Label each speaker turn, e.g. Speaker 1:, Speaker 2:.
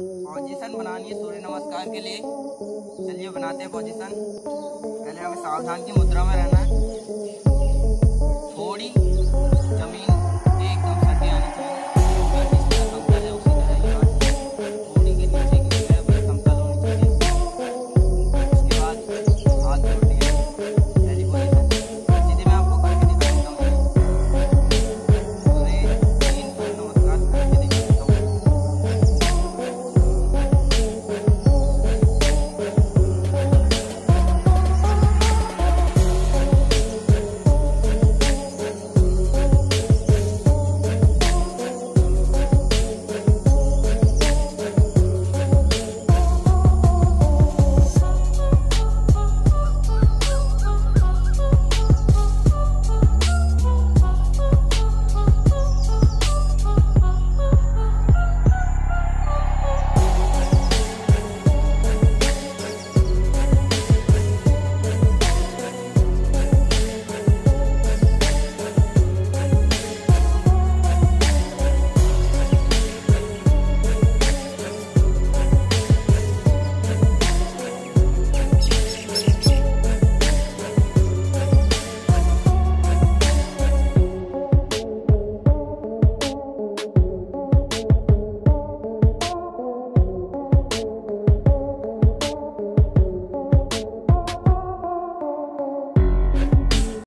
Speaker 1: Position बनानी है सूर्य नमस्कार के लिए। चलिए बनाते हैं पोजीशन पहले हमें सावधान की मुद्रा में रहना है। थोड़ी